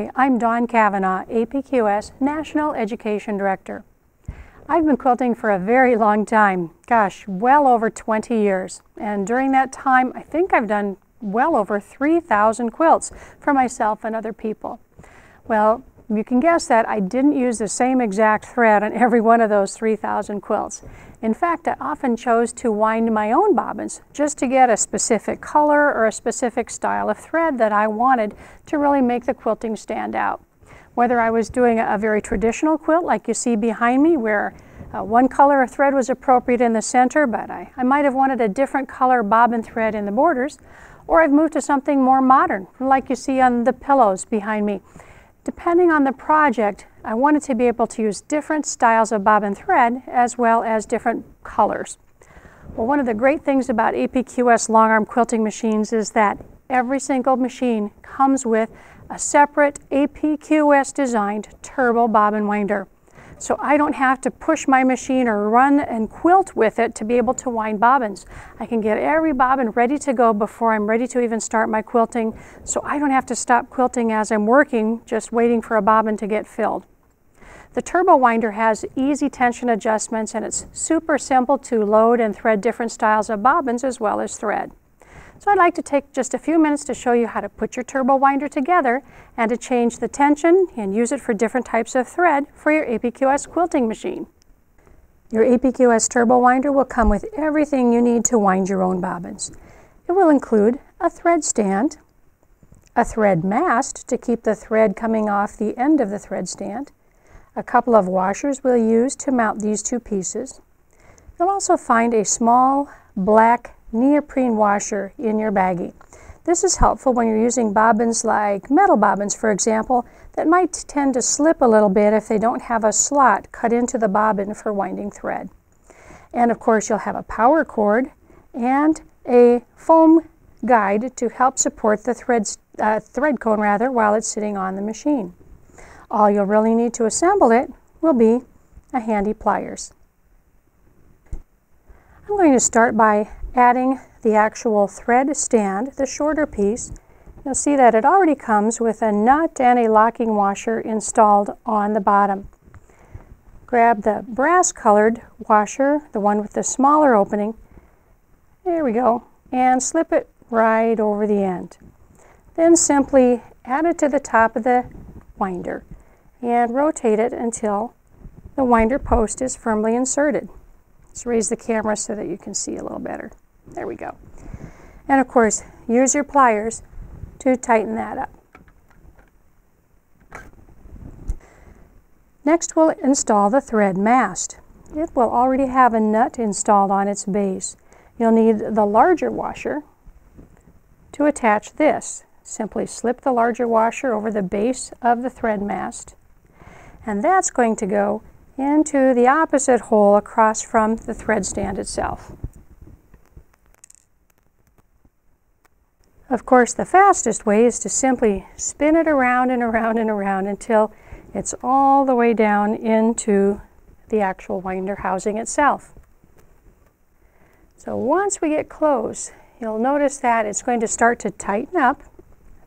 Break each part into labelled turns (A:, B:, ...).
A: Hi, I'm Dawn Cavanaugh, APQS National Education Director. I've been quilting for a very long time, gosh, well over 20 years. And during that time, I think I've done well over 3,000 quilts for myself and other people. Well, you can guess that I didn't use the same exact thread on every one of those 3,000 quilts. In fact, I often chose to wind my own bobbins just to get a specific color or a specific style of thread that I wanted to really make the quilting stand out. Whether I was doing a very traditional quilt like you see behind me where uh, one color of thread was appropriate in the center, but I, I might have wanted a different color bobbin thread in the borders, or I've moved to something more modern, like you see on the pillows behind me. Depending on the project, I wanted to be able to use different styles of bobbin thread as well as different colors. Well, one of the great things about APQS long arm quilting machines is that every single machine comes with a separate APQS designed turbo bobbin winder. So I don't have to push my machine or run and quilt with it to be able to wind bobbins. I can get every bobbin ready to go before I'm ready to even start my quilting, so I don't have to stop quilting as I'm working, just waiting for a bobbin to get filled. The turbo winder has easy tension adjustments and it's super simple to load and thread different styles of bobbins as well as thread. So I'd like to take just a few minutes to show you how to put your turbo winder together and to change the tension and use it for different types of thread for your APQS quilting machine. Your APQS turbo winder will come with everything you need to wind your own bobbins. It will include a thread stand, a thread mast to keep the thread coming off the end of the thread stand, a couple of washers we'll use to mount these two pieces. You'll also find a small black neoprene washer in your baggie. This is helpful when you're using bobbins like metal bobbins, for example, that might tend to slip a little bit if they don't have a slot cut into the bobbin for winding thread. And of course, you'll have a power cord and a foam guide to help support the thread, uh, thread cone rather while it's sitting on the machine. All you'll really need to assemble it will be a handy pliers. I'm going to start by adding the actual thread stand, the shorter piece, you'll see that it already comes with a nut and a locking washer installed on the bottom. Grab the brass colored washer, the one with the smaller opening, there we go, and slip it right over the end. Then simply add it to the top of the winder and rotate it until the winder post is firmly inserted. Raise the camera so that you can see a little better. There we go. And of course, use your pliers to tighten that up. Next, we'll install the thread mast. It will already have a nut installed on its base. You'll need the larger washer to attach this. Simply slip the larger washer over the base of the thread mast, and that's going to go into the opposite hole across from the thread stand itself. Of course, the fastest way is to simply spin it around and around and around until it's all the way down into the actual winder housing itself. So once we get close, you'll notice that it's going to start to tighten up.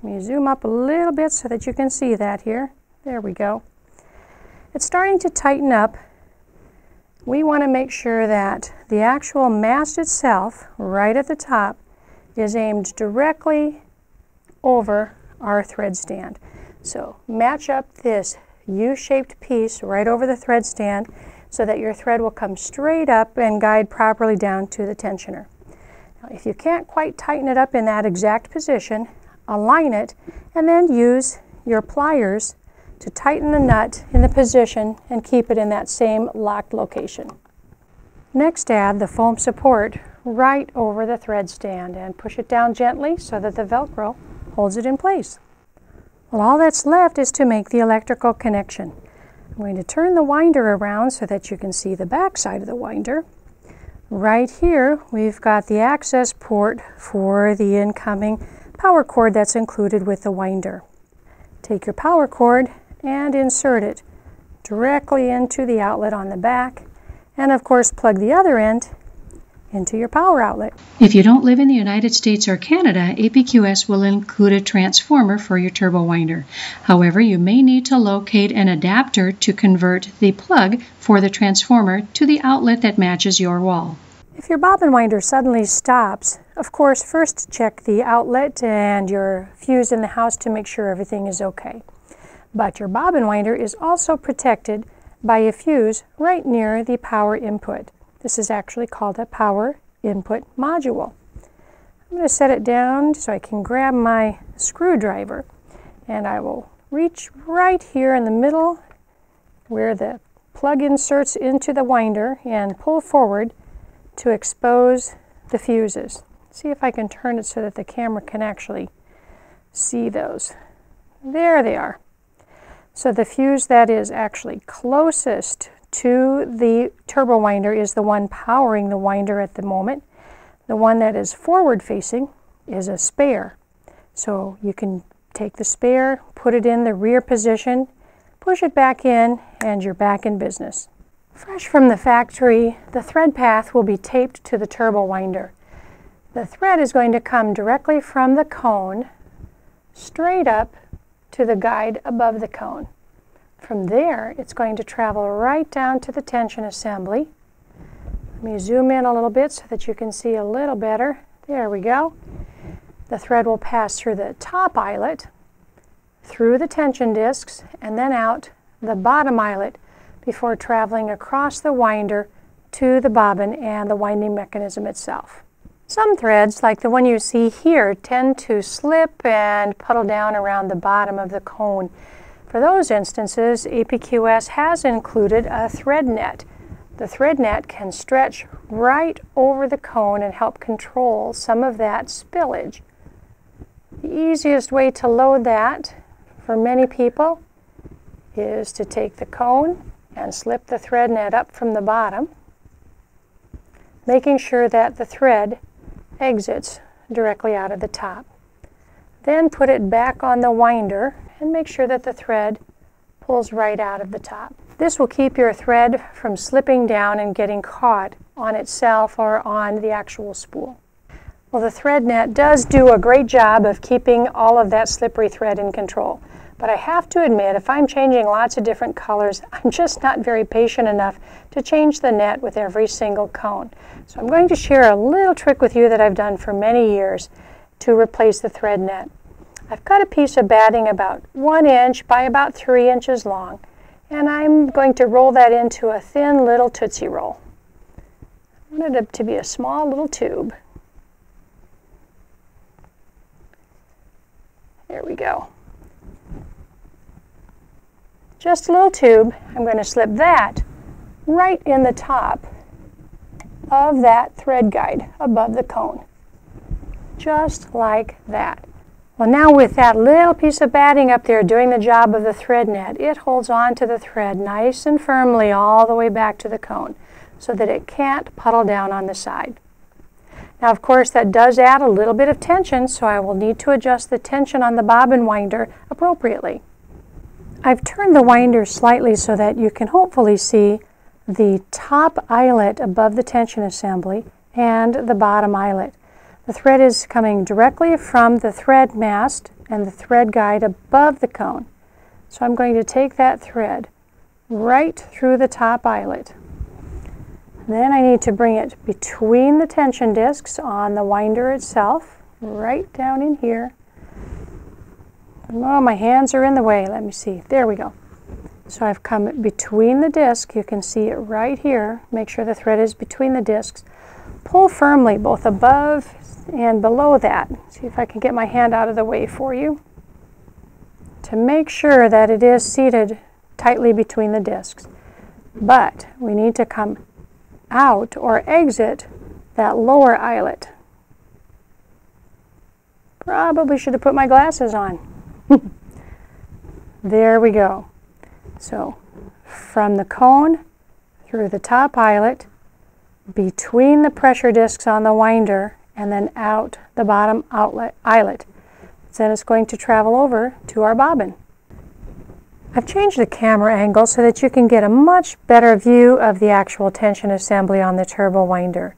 A: Let me zoom up a little bit so that you can see that here. There we go. It's starting to tighten up. We want to make sure that the actual mast itself, right at the top, is aimed directly over our thread stand. So match up this U-shaped piece right over the thread stand so that your thread will come straight up and guide properly down to the tensioner. Now, if you can't quite tighten it up in that exact position, align it and then use your pliers to tighten the nut in the position and keep it in that same locked location. Next add the foam support right over the thread stand and push it down gently so that the Velcro holds it in place. Well, all that's left is to make the electrical connection. I'm going to turn the winder around so that you can see the back side of the winder. Right here, we've got the access port for the incoming power cord that's included with the winder. Take your power cord and insert it directly into the outlet on the back, and of course plug the other end into your power outlet.
B: If you don't live in the United States or Canada, APQS will include a transformer for your turbo winder. However, you may need to locate an adapter to convert the plug for the transformer to the outlet that matches your wall.
A: If your bobbin winder suddenly stops, of course, first check the outlet and your fuse in the house to make sure everything is okay. But your bobbin winder is also protected by a fuse right near the power input. This is actually called a power input module. I'm going to set it down so I can grab my screwdriver and I will reach right here in the middle where the plug inserts into the winder and pull forward to expose the fuses. See if I can turn it so that the camera can actually see those. There they are. So the fuse that is actually closest to the turbo winder is the one powering the winder at the moment. The one that is forward facing is a spare. So you can take the spare, put it in the rear position, push it back in, and you're back in business. Fresh from the factory, the thread path will be taped to the turbo winder. The thread is going to come directly from the cone straight up to the guide above the cone. From there, it's going to travel right down to the tension assembly. Let me zoom in a little bit so that you can see a little better. There we go. The thread will pass through the top eyelet, through the tension discs, and then out the bottom eyelet before traveling across the winder to the bobbin and the winding mechanism itself. Some threads, like the one you see here, tend to slip and puddle down around the bottom of the cone. For those instances, APQS has included a thread net. The thread net can stretch right over the cone and help control some of that spillage. The easiest way to load that for many people is to take the cone and slip the thread net up from the bottom, making sure that the thread exits directly out of the top. Then put it back on the winder and make sure that the thread pulls right out of the top. This will keep your thread from slipping down and getting caught on itself or on the actual spool. Well, the thread net does do a great job of keeping all of that slippery thread in control. But I have to admit, if I'm changing lots of different colors, I'm just not very patient enough to change the net with every single cone. So I'm going to share a little trick with you that I've done for many years to replace the thread net. I've cut a piece of batting about one inch by about three inches long, and I'm going to roll that into a thin little Tootsie Roll. I want it to be a small little tube. There we go. Just a little tube. I'm going to slip that right in the top of that thread guide above the cone. Just like that. Well, now with that little piece of batting up there doing the job of the thread net, it holds on to the thread nice and firmly all the way back to the cone so that it can't puddle down on the side. Now, of course, that does add a little bit of tension, so I will need to adjust the tension on the bobbin winder appropriately. I've turned the winder slightly so that you can hopefully see the top eyelet above the tension assembly and the bottom eyelet. The thread is coming directly from the thread mast and the thread guide above the cone. So I'm going to take that thread right through the top eyelet. Then I need to bring it between the tension discs on the winder itself, right down in here. Oh, my hands are in the way. Let me see. There we go. So I've come between the disc. You can see it right here. Make sure the thread is between the discs. Pull firmly both above and below that, see if I can get my hand out of the way for you, to make sure that it is seated tightly between the discs. But we need to come out or exit that lower eyelet. Probably should have put my glasses on. there we go. So from the cone through the top eyelet, between the pressure discs on the winder and then out the bottom outlet eyelet. Then it's going to travel over to our bobbin. I've changed the camera angle so that you can get a much better view of the actual tension assembly on the turbo winder.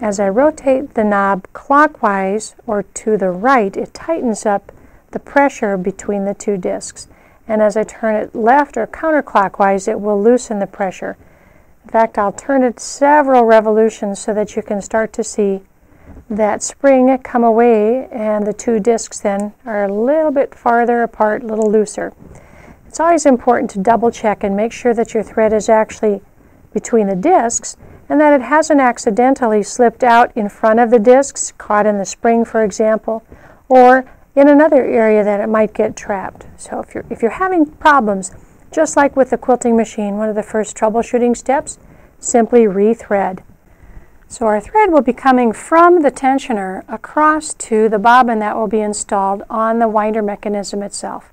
A: as I rotate the knob clockwise or to the right, it tightens up the pressure between the two discs. And as I turn it left or counterclockwise, it will loosen the pressure. In fact, I'll turn it several revolutions so that you can start to see that spring come away and the two discs then are a little bit farther apart, a little looser. It's always important to double check and make sure that your thread is actually between the discs and that it hasn't accidentally slipped out in front of the discs, caught in the spring for example, or in another area that it might get trapped. So if you're, if you're having problems, just like with the quilting machine, one of the first troubleshooting steps, simply rethread. So our thread will be coming from the tensioner across to the bobbin that will be installed on the winder mechanism itself.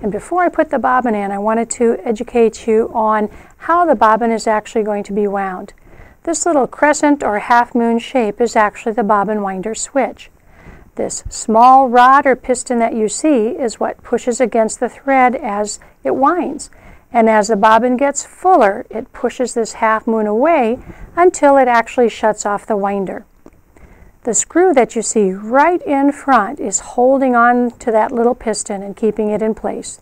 A: And before I put the bobbin in, I wanted to educate you on how the bobbin is actually going to be wound. This little crescent or half moon shape is actually the bobbin winder switch. This small rod or piston that you see is what pushes against the thread as it winds. And as the bobbin gets fuller, it pushes this half moon away until it actually shuts off the winder. The screw that you see right in front is holding on to that little piston and keeping it in place.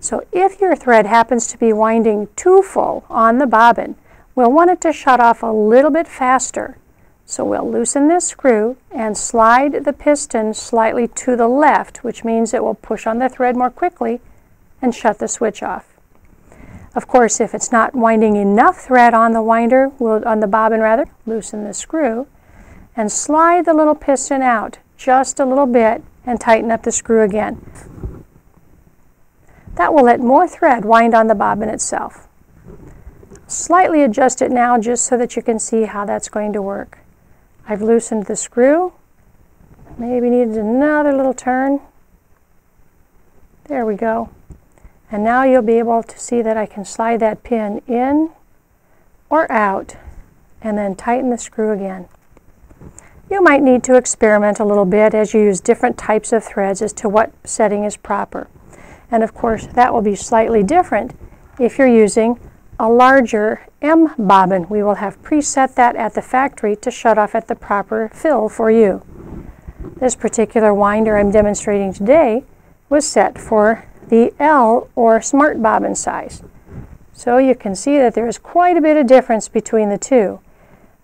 A: So if your thread happens to be winding too full on the bobbin, we'll want it to shut off a little bit faster. So we'll loosen this screw and slide the piston slightly to the left, which means it will push on the thread more quickly and shut the switch off. Of course, if it's not winding enough thread on the winder, we'll, on the bobbin rather, loosen the screw and slide the little piston out just a little bit and tighten up the screw again. That will let more thread wind on the bobbin itself. Slightly adjust it now just so that you can see how that's going to work. I've loosened the screw. Maybe needed another little turn. There we go. And now you'll be able to see that I can slide that pin in or out and then tighten the screw again. You might need to experiment a little bit as you use different types of threads as to what setting is proper. And of course that will be slightly different if you're using a larger M bobbin. We will have preset that at the factory to shut off at the proper fill for you. This particular winder I'm demonstrating today was set for the L or smart bobbin size. So you can see that there is quite a bit of difference between the two.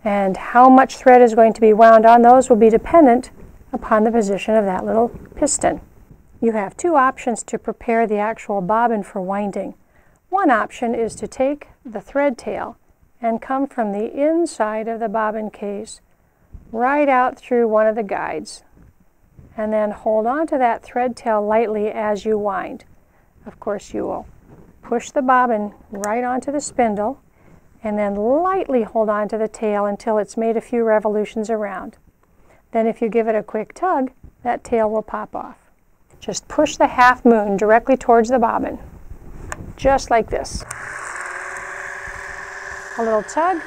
A: And how much thread is going to be wound on those will be dependent upon the position of that little piston. You have two options to prepare the actual bobbin for winding. One option is to take the thread tail and come from the inside of the bobbin case right out through one of the guides and then hold on to that thread tail lightly as you wind. Of course, you will push the bobbin right onto the spindle and then lightly hold on to the tail until it's made a few revolutions around. Then if you give it a quick tug, that tail will pop off. Just push the half moon directly towards the bobbin, just like this. A little tug,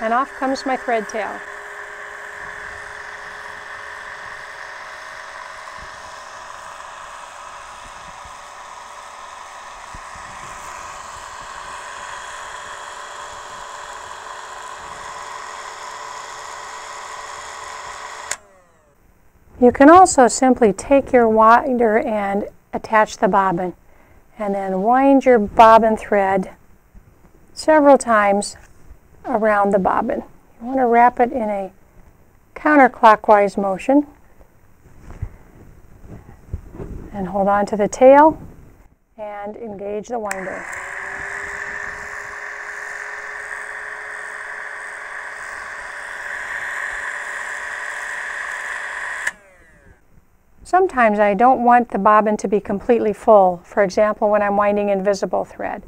A: and off comes my thread tail. You can also simply take your winder and attach the bobbin and then wind your bobbin thread several times around the bobbin. You want to wrap it in a counterclockwise motion and hold on to the tail and engage the winder. Sometimes I don't want the bobbin to be completely full, for example when I'm winding invisible thread.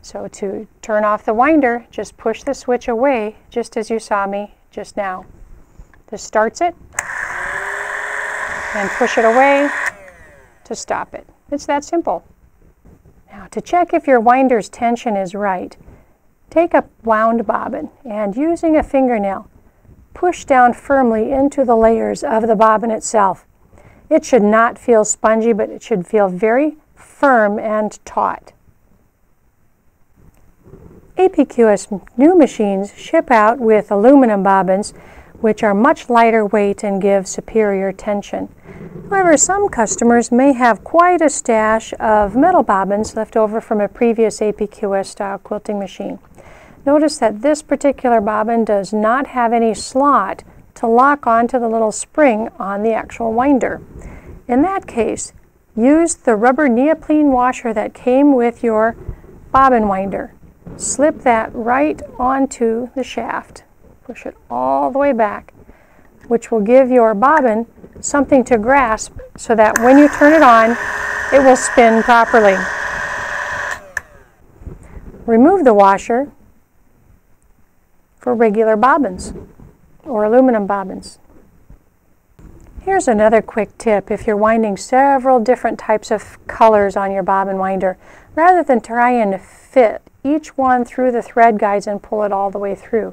A: So to turn off the winder, just push the switch away just as you saw me just now. This starts it and push it away to stop it. It's that simple. Now to check if your winder's tension is right, take a wound bobbin and using a fingernail, push down firmly into the layers of the bobbin itself it should not feel spongy, but it should feel very firm and taut. APQS new machines ship out with aluminum bobbins which are much lighter weight and give superior tension. However, some customers may have quite a stash of metal bobbins left over from a previous APQS style uh, quilting machine. Notice that this particular bobbin does not have any slot to lock onto the little spring on the actual winder. In that case, use the rubber neoprene washer that came with your bobbin winder. Slip that right onto the shaft. Push it all the way back, which will give your bobbin something to grasp so that when you turn it on, it will spin properly. Remove the washer for regular bobbins or aluminum bobbins. Here's another quick tip if you're winding several different types of colors on your bobbin winder. Rather than try and fit each one through the thread guides and pull it all the way through,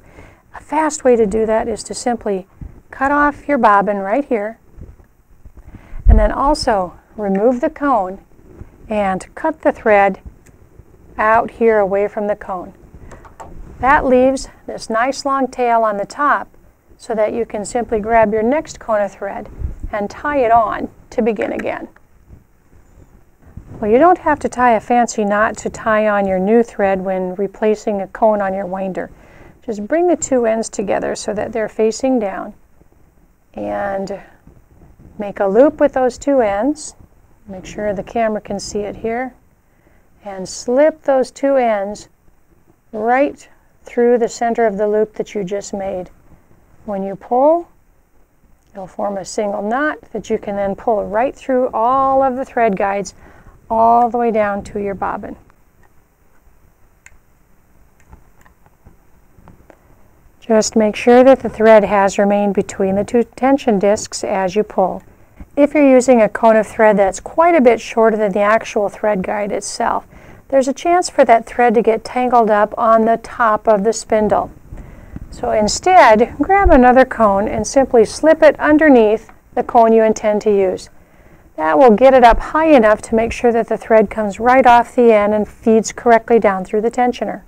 A: a fast way to do that is to simply cut off your bobbin right here and then also remove the cone and cut the thread out here away from the cone. That leaves this nice long tail on the top so that you can simply grab your next cone of thread and tie it on to begin again. Well, you don't have to tie a fancy knot to tie on your new thread when replacing a cone on your winder. Just bring the two ends together so that they're facing down and make a loop with those two ends. Make sure the camera can see it here. And slip those two ends right through the center of the loop that you just made. When you pull, you'll form a single knot that you can then pull right through all of the thread guides all the way down to your bobbin. Just make sure that the thread has remained between the two tension discs as you pull. If you're using a cone of thread that's quite a bit shorter than the actual thread guide itself, there's a chance for that thread to get tangled up on the top of the spindle. So instead, grab another cone and simply slip it underneath the cone you intend to use. That will get it up high enough to make sure that the thread comes right off the end and feeds correctly down through the tensioner.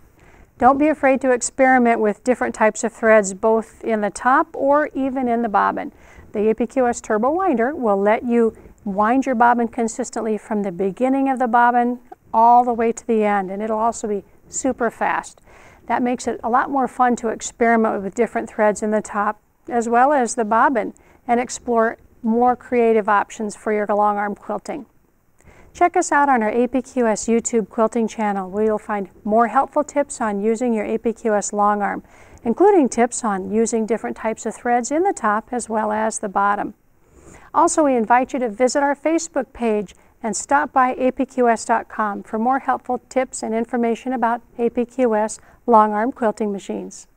A: Don't be afraid to experiment with different types of threads both in the top or even in the bobbin. The APQS Turbo Winder will let you wind your bobbin consistently from the beginning of the bobbin all the way to the end and it'll also be super fast. That makes it a lot more fun to experiment with different threads in the top as well as the bobbin and explore more creative options for your long arm quilting. Check us out on our APQS YouTube quilting channel where you'll find more helpful tips on using your APQS long arm, including tips on using different types of threads in the top as well as the bottom. Also, we invite you to visit our Facebook page and stop by apqs.com for more helpful tips and information about APQS long arm quilting machines.